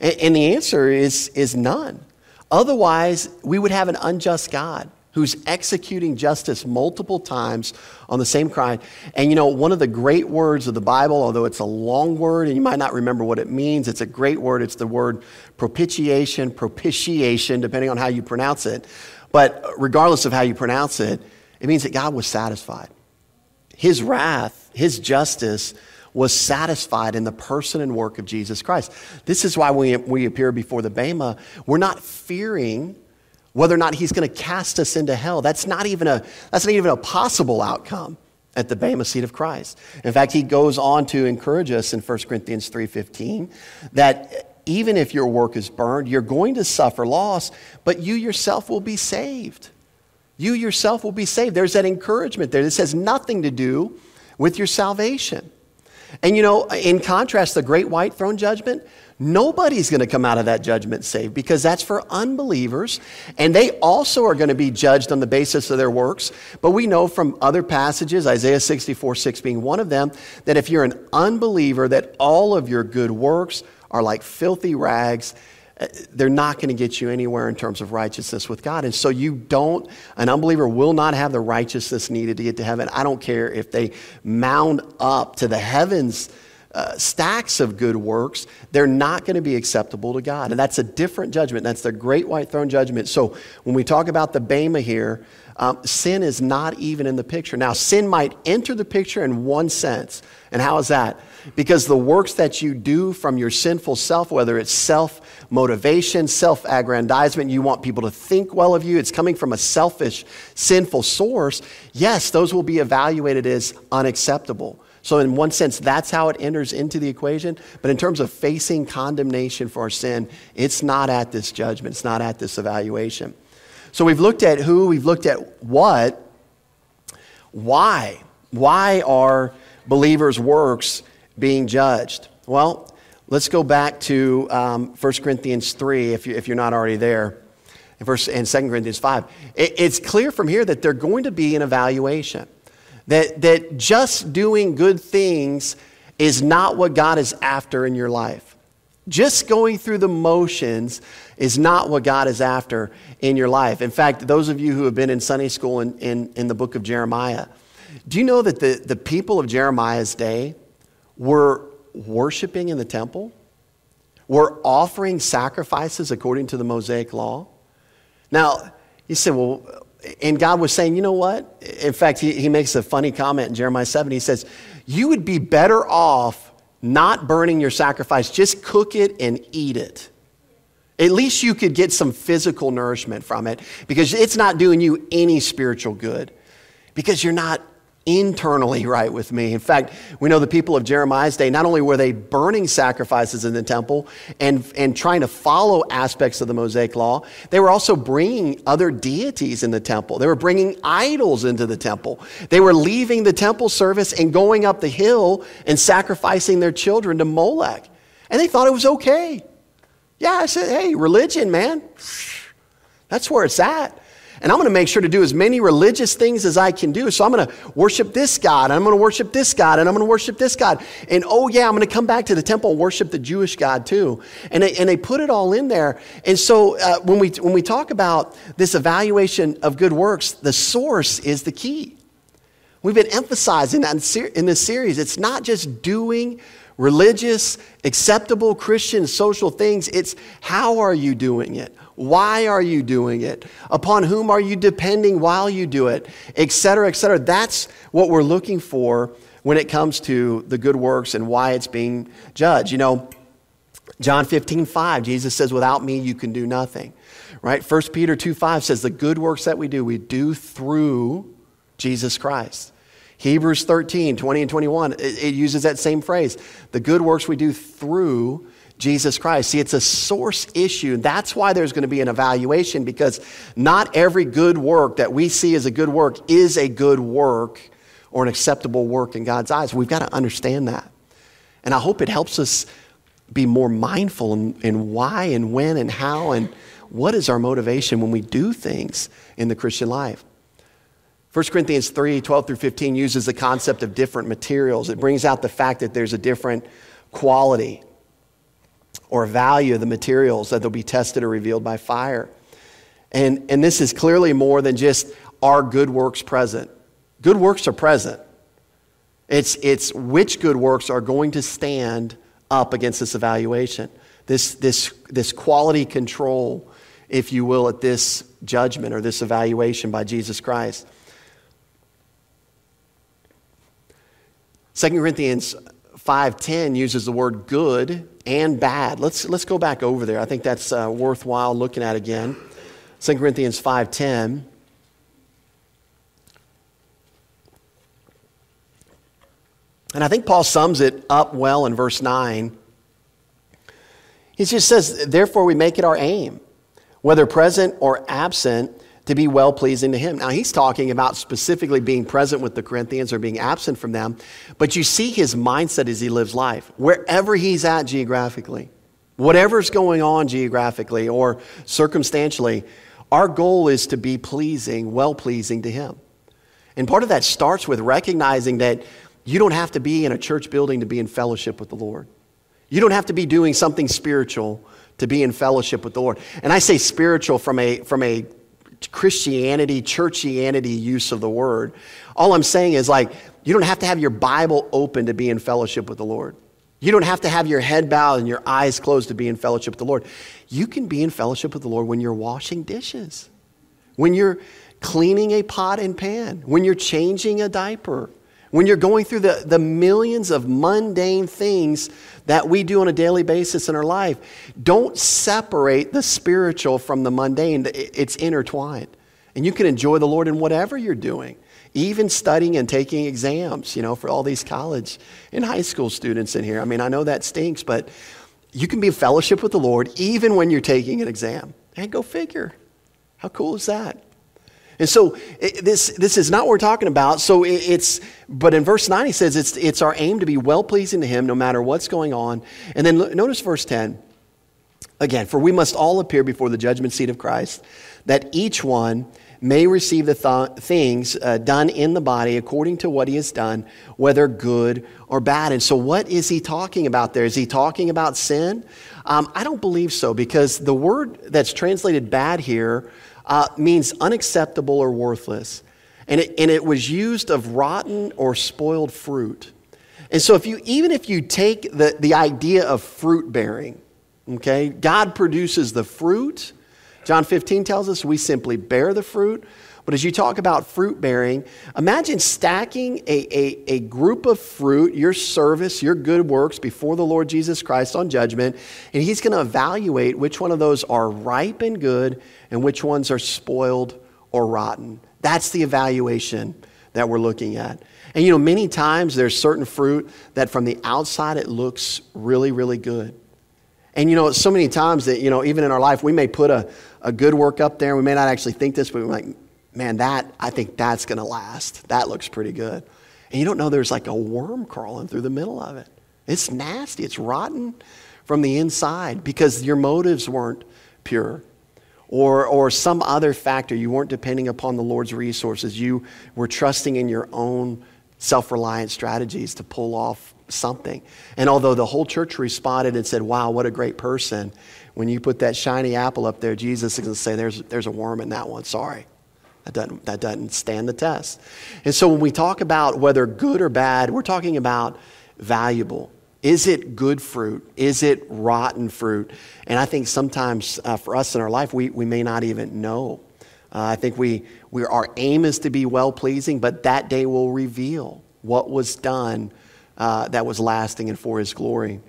And, and the answer is, is none. Otherwise, we would have an unjust God who's executing justice multiple times on the same crime. And you know, one of the great words of the Bible, although it's a long word and you might not remember what it means, it's a great word. It's the word propitiation, propitiation, depending on how you pronounce it. But regardless of how you pronounce it, it means that God was satisfied. His wrath, his justice, was satisfied in the person and work of Jesus Christ. This is why we, we appear before the Bema. We're not fearing whether or not he's going to cast us into hell. That's not even a, that's not even a possible outcome at the Bema seat of Christ. In fact, he goes on to encourage us in 1 Corinthians 3.15 that even if your work is burned, you're going to suffer loss, but you yourself will be saved. You yourself will be saved. There's that encouragement there. This has nothing to do with your salvation. And you know, in contrast, the great white throne judgment, Nobody's going to come out of that judgment saved because that's for unbelievers. And they also are going to be judged on the basis of their works. But we know from other passages, Isaiah 64 6 being one of them, that if you're an unbeliever, that all of your good works are like filthy rags. Uh, they're not going to get you anywhere in terms of righteousness with God. And so you don't, an unbeliever will not have the righteousness needed to get to heaven. I don't care if they mound up to the heavens uh, stacks of good works, they're not going to be acceptable to God. And that's a different judgment. That's the great white throne judgment. So when we talk about the Bema here, um, sin is not even in the picture. Now, sin might enter the picture in one sense. And how is that? Because the works that you do from your sinful self, whether it's self motivation, self aggrandizement, you want people to think well of you, it's coming from a selfish, sinful source, yes, those will be evaluated as unacceptable. So, in one sense, that's how it enters into the equation. But in terms of facing condemnation for our sin, it's not at this judgment, it's not at this evaluation. So, we've looked at who, we've looked at what. Why? Why are believers' works being judged? Well, let's go back to um, 1 Corinthians 3 if, you, if you're not already there. Verse, in 2 Corinthians 5. It, it's clear from here that they're going to be an evaluation. That, that just doing good things is not what God is after in your life. Just going through the motions is not what God is after in your life. In fact, those of you who have been in Sunday school in, in, in the book of Jeremiah, do you know that the, the people of Jeremiah's day were worshiping in the temple? Were offering sacrifices according to the Mosaic law? Now, you say, well, and God was saying, you know what? In fact, he, he makes a funny comment in Jeremiah 7. He says, You would be better off not burning your sacrifice, just cook it and eat it. At least you could get some physical nourishment from it because it's not doing you any spiritual good because you're not internally right with me. In fact, we know the people of Jeremiah's day, not only were they burning sacrifices in the temple and, and trying to follow aspects of the Mosaic law, they were also bringing other deities in the temple. They were bringing idols into the temple. They were leaving the temple service and going up the hill and sacrificing their children to Molech. And they thought it was okay. Yeah, I said, hey, religion, man. That's where it's at. And I'm going to make sure to do as many religious things as I can do. So I'm going to worship this God, and I'm going to worship this God, and I'm going to worship this God. And oh, yeah, I'm going to come back to the temple and worship the Jewish God too. And they, and they put it all in there. And so uh, when, we, when we talk about this evaluation of good works, the source is the key. We've been emphasizing that in this series. It's not just doing religious, acceptable Christian social things, it's how are you doing it? Why are you doing it? Upon whom are you depending while you do it? Et cetera, et cetera. That's what we're looking for when it comes to the good works and why it's being judged. You know, John 15, 5, Jesus says, Without me, you can do nothing. Right? 1 Peter 2, 5 says, The good works that we do, we do through Jesus Christ. Hebrews 13, 20 and 21, it, it uses that same phrase. The good works we do through Jesus Christ. See, it's a source issue. That's why there's going to be an evaluation because not every good work that we see as a good work is a good work or an acceptable work in God's eyes. We've got to understand that. And I hope it helps us be more mindful in, in why and when and how and what is our motivation when we do things in the Christian life. 1 Corinthians 3 12 through 15 uses the concept of different materials. It brings out the fact that there's a different quality or value the materials that they'll be tested or revealed by fire. And, and this is clearly more than just are good works present. Good works are present. It's, it's which good works are going to stand up against this evaluation, this, this, this quality control, if you will, at this judgment or this evaluation by Jesus Christ. 2 Corinthians 5.10 uses the word good and bad. Let's, let's go back over there. I think that's uh, worthwhile looking at again. 2 Corinthians 5.10. And I think Paul sums it up well in verse 9. He just says, Therefore, we make it our aim, whether present or absent, to be well pleasing to him. Now, he's talking about specifically being present with the Corinthians or being absent from them, but you see his mindset as he lives life, wherever he's at geographically, whatever's going on geographically or circumstantially, our goal is to be pleasing, well pleasing to him. And part of that starts with recognizing that you don't have to be in a church building to be in fellowship with the Lord. You don't have to be doing something spiritual to be in fellowship with the Lord. And I say spiritual from a, from a Christianity, churchianity use of the word. All I'm saying is like, you don't have to have your Bible open to be in fellowship with the Lord. You don't have to have your head bowed and your eyes closed to be in fellowship with the Lord. You can be in fellowship with the Lord when you're washing dishes, when you're cleaning a pot and pan, when you're changing a diaper, when you're going through the, the millions of mundane things that we do on a daily basis in our life, don't separate the spiritual from the mundane. It's intertwined. And you can enjoy the Lord in whatever you're doing, even studying and taking exams, you know, for all these college and high school students in here. I mean, I know that stinks, but you can be in fellowship with the Lord even when you're taking an exam. And go figure. How cool is that? And so it, this, this is not what we're talking about. So it, it's, but in verse 9, he says it's, it's our aim to be well pleasing to him no matter what's going on. And then notice verse 10. Again, for we must all appear before the judgment seat of Christ, that each one may receive the th- things uh, done in the body according to what he has done, whether good or bad. And so, what is he talking about there? Is he talking about sin? Um, I don't believe so, because the word that's translated bad here uh, means unacceptable or worthless. And it, and it was used of rotten or spoiled fruit. And so, if you, even if you take the, the idea of fruit bearing, okay, God produces the fruit. John 15 tells us we simply bear the fruit. But as you talk about fruit bearing, imagine stacking a, a, a, group of fruit, your service, your good works before the Lord Jesus Christ on judgment, and He's going to evaluate which one of those are ripe and good and which ones are spoiled or rotten. That's the evaluation that we're looking at. And you know, many times there's certain fruit that from the outside it looks really, really good. And you know, so many times that, you know, even in our life, we may put a, a good work up there. We may not actually think this, but we're like, man, that, I think that's going to last. That looks pretty good. And you don't know there's like a worm crawling through the middle of it. It's nasty, it's rotten from the inside because your motives weren't pure. Or, or some other factor. You weren't depending upon the Lord's resources. You were trusting in your own self reliant strategies to pull off something. And although the whole church responded and said, Wow, what a great person, when you put that shiny apple up there, Jesus is going to say, there's, there's a worm in that one. Sorry. That doesn't, that doesn't stand the test. And so when we talk about whether good or bad, we're talking about valuable. Is it good fruit? Is it rotten fruit? And I think sometimes uh, for us in our life, we, we may not even know. Uh, I think we, we, our aim is to be well pleasing, but that day will reveal what was done uh, that was lasting and for His glory.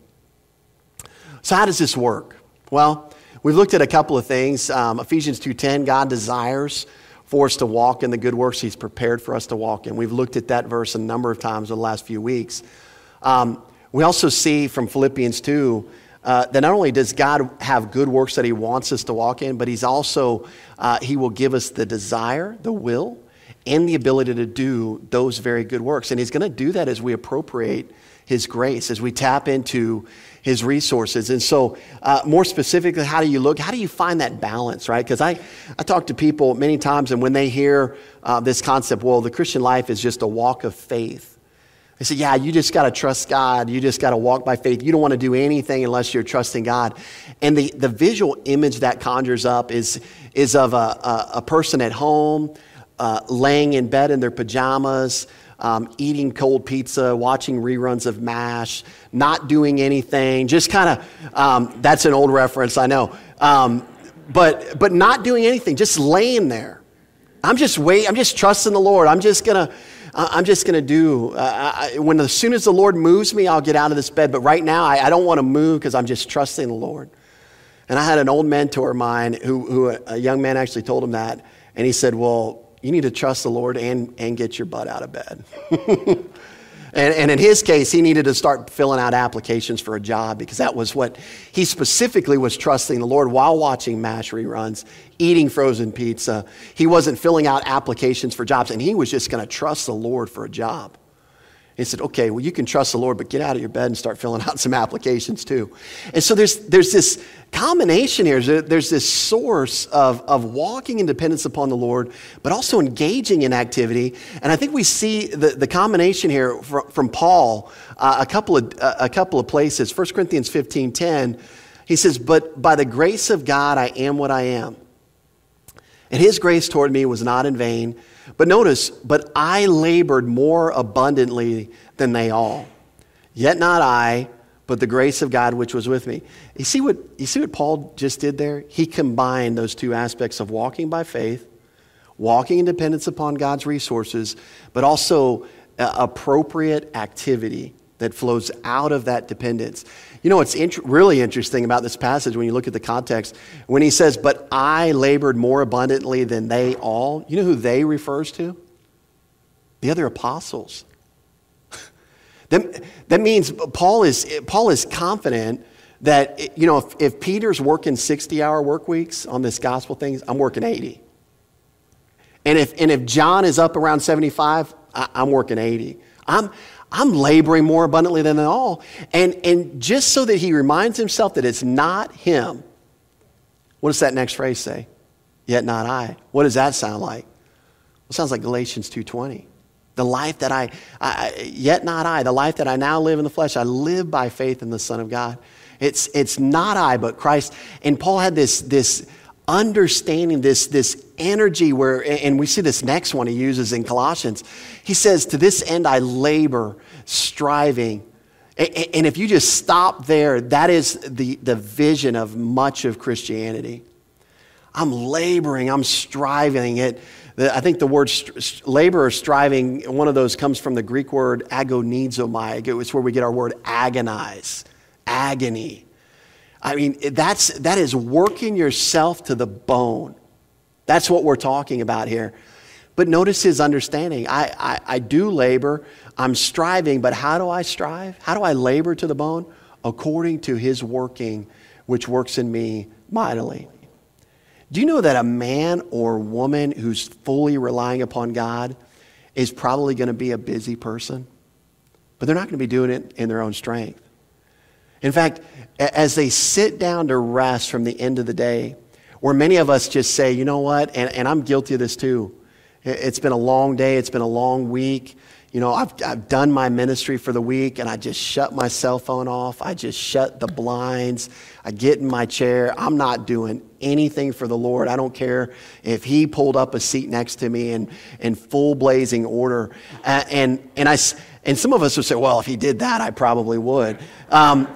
So, how does this work? Well, we've looked at a couple of things. Um, Ephesians 2:10, God desires for us to walk in the good works He's prepared for us to walk in. We've looked at that verse a number of times in the last few weeks. Um, we also see from Philippians 2 uh, that not only does God have good works that He wants us to walk in, but He's also, uh, He will give us the desire, the will, and the ability to do those very good works. And He's going to do that as we appropriate His grace, as we tap into His resources. And so, uh, more specifically, how do you look? How do you find that balance, right? Because I, I talk to people many times, and when they hear uh, this concept, well, the Christian life is just a walk of faith they say, yeah, you just got to trust God. You just got to walk by faith. You don't want to do anything unless you're trusting God. And the, the visual image that conjures up is, is of a, a, a person at home, uh, laying in bed in their pajamas, um, eating cold pizza, watching reruns of MASH, not doing anything, just kind of, um, that's an old reference, I know. Um, but, but not doing anything, just laying there. I'm just wait. I'm just trusting the Lord. I'm just gonna, I'm just gonna do. Uh, I, when as soon as the Lord moves me, I'll get out of this bed. But right now, I, I don't want to move because I'm just trusting the Lord. And I had an old mentor of mine who, who a young man actually told him that, and he said, "Well, you need to trust the Lord and and get your butt out of bed." And, and, in his case, he needed to start filling out applications for a job because that was what he specifically was trusting the Lord while watching MASH reruns, eating frozen pizza. He wasn't filling out applications for jobs, and he was just going to trust the Lord for a job. He said, okay, well, you can trust the Lord, but get out of your bed and start filling out some applications too. And so there's, there's this combination here. There's this source of, of walking in dependence upon the Lord, but also engaging in activity. And I think we see the, the combination here from, from Paul uh, a, couple of, uh, a couple of places. 1 Corinthians 15 10, he says, But by the grace of God, I am what I am. And his grace toward me was not in vain. But notice, but I labored more abundantly than they all. Yet not I, but the grace of God which was with me. You see what, you see what Paul just did there? He combined those two aspects of walking by faith, walking in dependence upon God's resources, but also appropriate activity that flows out of that dependence. You know what's int- really interesting about this passage when you look at the context? When he says, But I labored more abundantly than they all, you know who they refers to? The other apostles. that, that means Paul is, Paul is confident that, you know, if, if Peter's working 60 hour work weeks on this gospel thing, I'm working 80. And if, and if John is up around 75, I, I'm working 80. I'm, I'm laboring more abundantly than all. And, and just so that he reminds himself that it's not him, what does that next phrase say? Yet not I. What does that sound like? It sounds like Galatians 2.20. The life that I, I, yet not I, the life that I now live in the flesh, I live by faith in the Son of God. It's, it's not I, but Christ. And Paul had this, this understanding this, this energy where, and we see this next one he uses in Colossians. He says, To this end I labor, striving. And if you just stop there, that is the, the vision of much of Christianity. I'm laboring, I'm striving. It, I think the word labor or striving, one of those comes from the Greek word agonizomai. It's where we get our word agonize, agony. I mean, that's, that is working yourself to the bone. That's what we're talking about here. But notice his understanding. I, I, I, do labor, I'm striving, but how do I strive? How do I labor to the bone? According to his working, which works in me mightily. Do you know that a man or woman who's fully relying upon God is probably going to be a busy person? But they're not going to be doing it in their own strength. In fact, as they sit down to rest from the end of the day, where many of us just say, you know what, and, and I'm guilty of this too. It's been a long day, it's been a long week. You know, I've, I've done my ministry for the week and I just shut my cell phone off. I just shut the blinds. I get in my chair. I'm not doing anything for the Lord. I don't care if He pulled up a seat next to me in, in full blazing order. Uh, and, and I, And some of us would say, well, if he did that, I probably would. Um,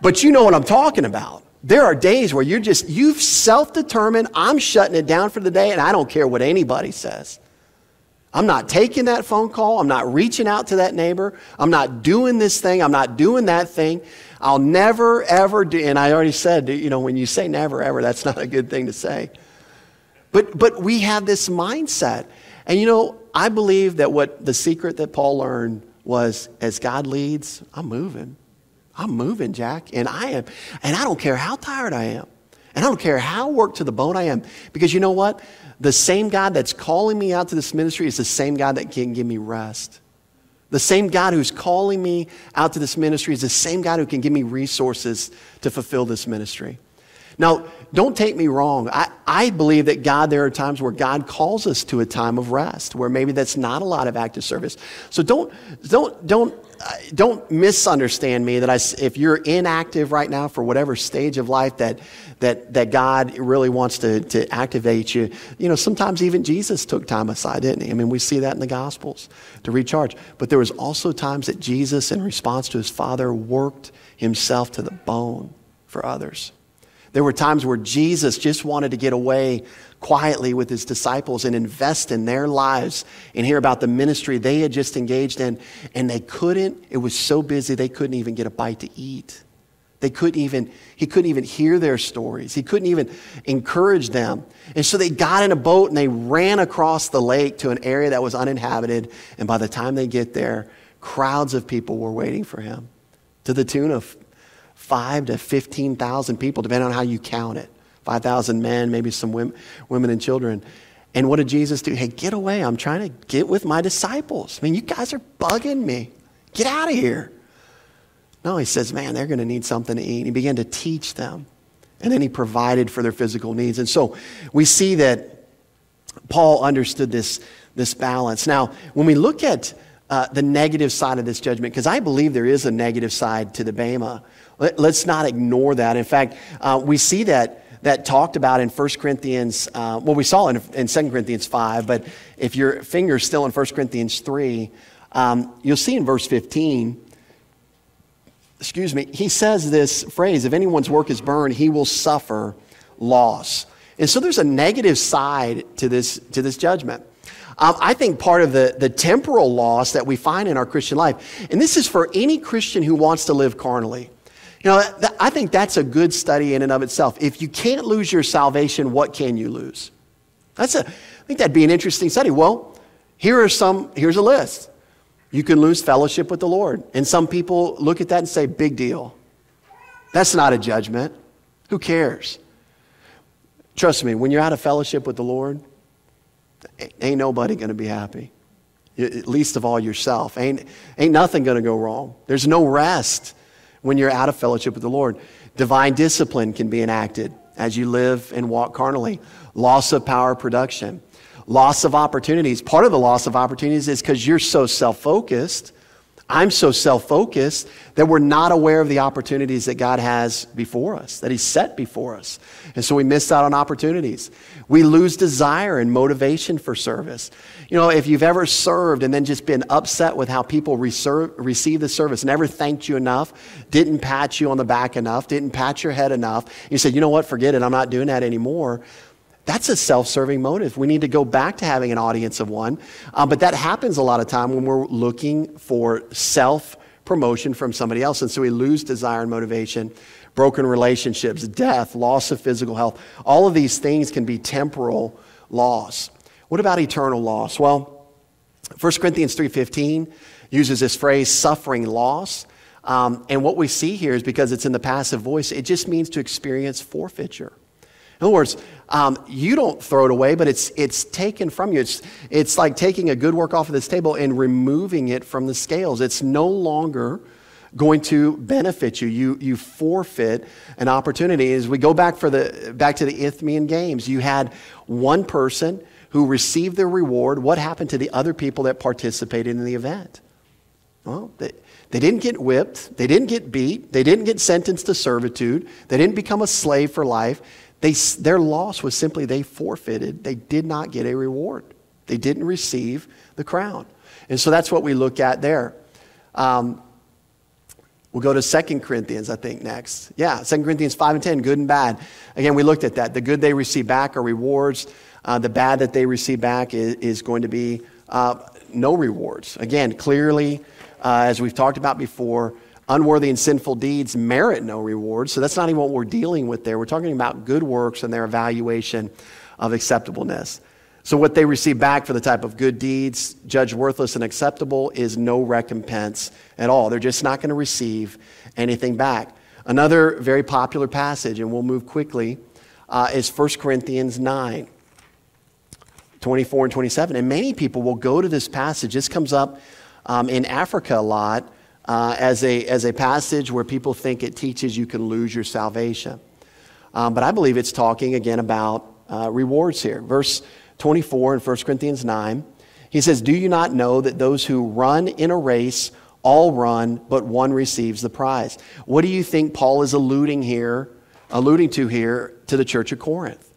but you know what I'm talking about. There are days where you're just, you've self determined, I'm shutting it down for the day, and I don't care what anybody says. I'm not taking that phone call. I'm not reaching out to that neighbor. I'm not doing this thing. I'm not doing that thing. I'll never, ever do. And I already said, you know, when you say never, ever, that's not a good thing to say. But, but we have this mindset. And you know, I believe that what the secret that Paul learned was as God leads, I'm moving. I'm moving, Jack. And I am. And I don't care how tired I am. And I don't care how worked to the bone I am. Because you know what? The same God that's calling me out to this ministry is the same God that can give me rest. The same God who's calling me out to this ministry is the same God who can give me resources to fulfill this ministry. Now, don't take me wrong. I, I believe that God, there are times where God calls us to a time of rest, where maybe that's not a lot of active service. So don't, don't, don't, don't misunderstand me that I, if you're inactive right now for whatever stage of life that, that, that God really wants to, to activate you. You know, sometimes even Jesus took time aside, didn't he? I mean, we see that in the Gospels to recharge. But there was also times that Jesus, in response to his Father, worked himself to the bone for others. There were times where Jesus just wanted to get away quietly with his disciples and invest in their lives and hear about the ministry they had just engaged in. And they couldn't, it was so busy, they couldn't even get a bite to eat. They couldn't even, he couldn't even hear their stories. He couldn't even encourage them. And so they got in a boat and they ran across the lake to an area that was uninhabited. And by the time they get there, crowds of people were waiting for him to the tune of five to 15,000 people, depending on how you count it. 5,000 men, maybe some women, women and children. And what did Jesus do? Hey, get away. I'm trying to get with my disciples. I mean, you guys are bugging me. Get out of here. No, he says, man, they're going to need something to eat. And He began to teach them. And then he provided for their physical needs. And so we see that Paul understood this, this balance. Now, when we look at uh, the negative side of this judgment, because I believe there is a negative side to the Bema, let, us not ignore that. In fact, uh, we see that that talked about in 1 Corinthians, uh, well, we saw in, in 2 Corinthians 5, but if your finger's still in 1 Corinthians 3, um, you'll see in verse 15, excuse me, he says this phrase if anyone's work is burned, he will suffer loss. And so there's a negative side to this, to this judgment. Um, I think part of the, the temporal loss that we find in our Christian life, and this is for any Christian who wants to live carnally. You know, th- I think that's a good study in and of itself. If you can't lose your salvation, what can you lose? That's a, I think that'd be an interesting study. Well, here are some, here's a list. You can lose fellowship with the Lord. And some people look at that and say, big deal. That's not a judgment. Who cares? Trust me, when you're out of fellowship with the Lord, ain't nobody going to be happy. At Least of all yourself. Ain't, ain't nothing going to go wrong. There's no rest when you're out of fellowship with the Lord. Divine discipline can be enacted as you live and walk carnally. Loss of power production loss of opportunities. Part of the loss of opportunities is because you're so self focused. I'm so self focused that we're not aware of the opportunities that God has before us, that He's set before us. And so we miss out on opportunities. We lose desire and motivation for service. You know, if you've ever served and then just been upset with how people reserve, receive the service, never thanked you enough, didn't pat you on the back enough, didn't pat your head enough, you said, you know what, forget it, I'm not doing that anymore. That's a self serving motive. We need to go back to having an audience of one. Uh, but that happens a lot of time when we're looking for self promotion from somebody else. And so we lose desire and motivation, broken relationships, death, loss of physical health. All of these things can be temporal loss. What about eternal loss? Well, 1 Corinthians 3.15 uses this phrase, suffering loss. Um, and what we see here is because it's in the passive voice, it just means to experience forfeiture. In other words, um, you don't throw it away, but it's, it's taken from you. It's, it's like taking a good work off of this table and removing it from the scales. It's no longer going to benefit you. You, you forfeit an opportunity. As we go back, for the, back to the Isthmian Games, you had one person who received their reward. What happened to the other people that participated in the event? Well, they, they didn't get whipped. They didn't get beat. They didn't get sentenced to servitude. They didn't become a slave for life. They, their loss was simply they forfeited. They did not get a reward. They didn't receive the crown. And so that's what we look at there. Um, we'll go to 2 Corinthians, I think, next. Yeah, 2 Corinthians 5 and 10, good and bad. Again, we looked at that. The good they receive back are rewards, uh, the bad that they receive back is, is going to be uh, no rewards. Again, clearly, uh, as we've talked about before, unworthy and sinful deeds merit no reward. So that's not even what we're dealing with there. We're talking about good works and their evaluation of acceptableness. So, what they receive back for the type of good deeds judged worthless and acceptable is no recompense at all. They're just not going to receive anything back. Another very popular passage, and we'll move quickly, uh, is 1 Corinthians 9. 24 and 27. And many people will go to this passage. This comes up um, in Africa a lot uh, as, a, as a passage where people think it teaches you can lose your salvation. Um, but I believe it's talking again about uh, rewards here. Verse 24 in 1 Corinthians 9, he says, Do you not know that those who run in a race all run, but one receives the prize? What do you think Paul is alluding here, alluding to here to the church of Corinth?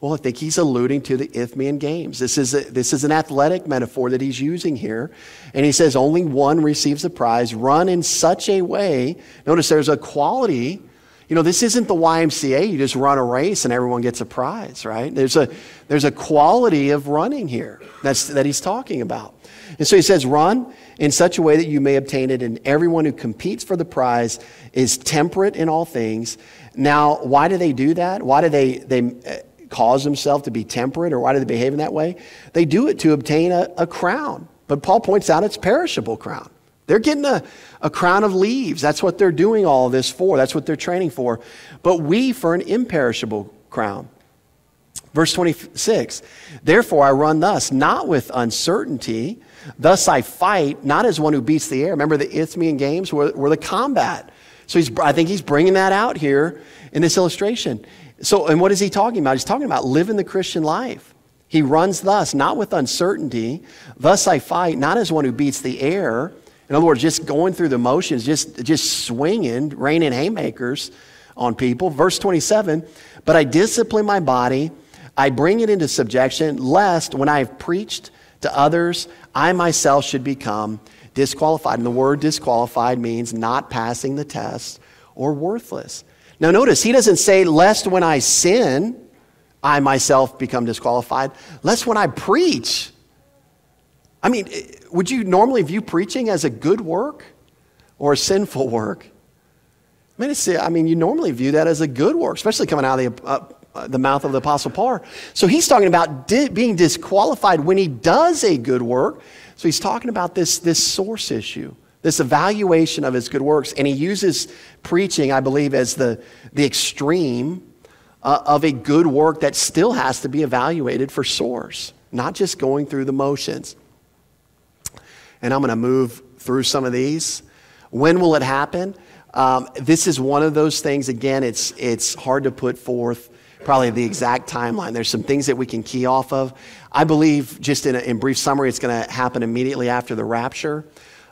Well, I think he's alluding to the Isthmian Games. This is, a, this is an athletic metaphor that he's using here. And he says only one receives the prize. Run in such a way. Notice there's a quality. You know, this isn't the YMCA. You just run a race and everyone gets a prize, right? There's a, there's a quality of running here that's, that he's talking about. And so he says, run in such a way that you may obtain it. And everyone who competes for the prize is temperate in all things. Now, why do they do that? Why do they, they cause themselves to be temperate or why do they behave in that way? They do it to obtain a, a crown. But Paul points out it's perishable crown. They're getting a, a crown of leaves. That's what they're doing all this for. That's what they're training for. But we for an imperishable crown. Verse 26 Therefore I run thus, not with uncertainty. Thus I fight, not as one who beats the air. Remember the Isthmian games were, were the combat. So he's, I think he's bringing that out here in this illustration. So, and what is he talking about? He's talking about living the Christian life. He runs thus, not with uncertainty. Thus I fight, not as one who beats the air. In other words, just going through the motions, just, just swinging, raining haymakers on people. Verse 27 But I discipline my body, I bring it into subjection, lest when I have preached to others, I myself should become disqualified. And the word disqualified means not passing the test or worthless. Now, notice, he doesn't say, lest when I sin, I myself become disqualified, lest when I preach. I mean, would you normally view preaching as a good work or a sinful work? I mean, it's, I mean, you normally view that as a good work, especially coming out of the, uh the mouth of the Apostle Paul. So he's talking about di- being disqualified when he does a good work. So he's talking about this, this source issue this evaluation of his good works. And he uses preaching, I believe, as the, the extreme uh, of a good work that still has to be evaluated for source, not just going through the motions. And I'm going to move through some of these. When will it happen? Um, this is one of those things, again, it's, it's hard to put forth probably the exact timeline. There's some things that we can key off of. I believe, just in, a, in brief summary, it's going to happen immediately after the rapture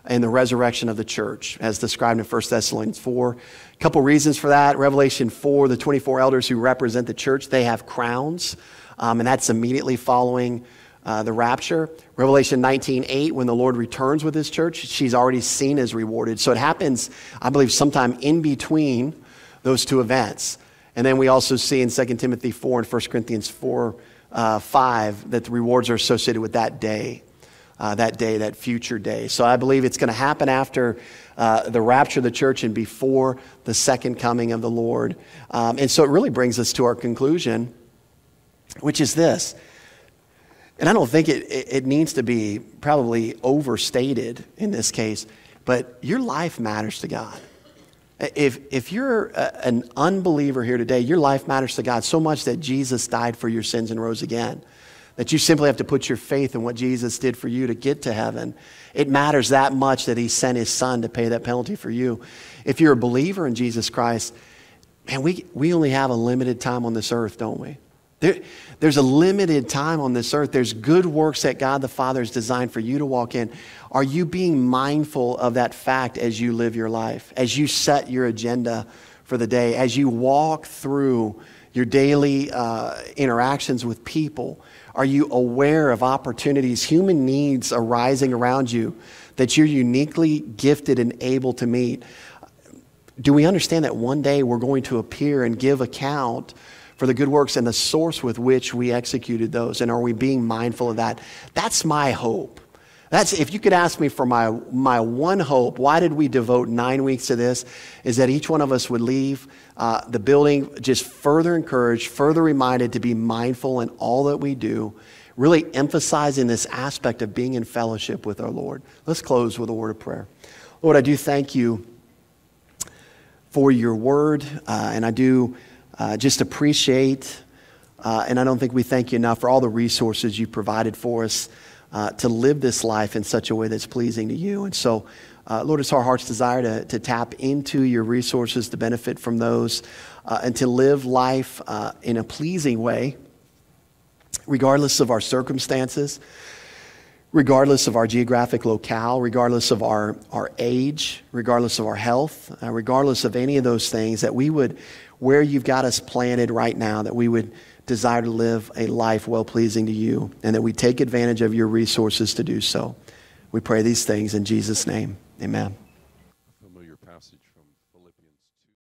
and the resurrection of the church, as described in 1 Thessalonians 4. A couple reasons for that. Revelation 4, the 24 elders who represent the church, they have crowns, um, and that's immediately following uh, the rapture. Revelation 19:8, when the Lord returns with his church, she's already seen as rewarded. So it happens, I believe, sometime in between those two events. And then we also see in 2 Timothy 4 and 1 Corinthians 4, uh, 5 that the rewards are associated with that day uh, that day, that future day. So I believe it's going to happen after uh, the rapture of the church and before the second coming of the Lord. Um, and so it really brings us to our conclusion, which is this. And I don't think it, it, needs to be probably overstated in this case, but your life matters to God. If, if you're a, an unbeliever here today, your life matters to God so much that Jesus died for your sins and rose again that you simply have to put your faith in what Jesus did for you to get to heaven. It matters that much that he sent his son to pay that penalty for you. If you're a believer in Jesus Christ, man, we, we only have a limited time on this earth, don't we? There, there's a limited time on this earth. There's good works that God the Father has designed for you to walk in. Are you being mindful of that fact as you live your life, as you set your agenda for the day, as you walk through your daily uh, interactions with people? Are you aware of opportunities, human needs arising around you that you're uniquely gifted and able to meet? Do we understand that one day we're going to appear and give account for the good works and the source with which we executed those? And are we being mindful of that? That's my hope. That's, if you could ask me for my, my one hope, why did we devote nine weeks to this? Is that each one of us would leave uh, the building just further encouraged, further reminded to be mindful in all that we do, really emphasizing this aspect of being in fellowship with our Lord. Let's close with a word of prayer. Lord, I do thank you for your word, uh, and I do uh, just appreciate, uh, and I don't think we thank you enough for all the resources you provided for us uh, to live this life in such a way that's pleasing to you. And so, uh, Lord, it's our heart's desire to, to tap into your resources, to benefit from those, uh, and to live life uh, in a pleasing way, regardless of our circumstances, regardless of our geographic locale, regardless of our, our age, regardless of our health, uh, regardless of any of those things, that we would, where you've got us planted right now, that we would desire to live a life well pleasing to you and that we take advantage of your resources to do so. We pray these things in Jesus' name. Amen.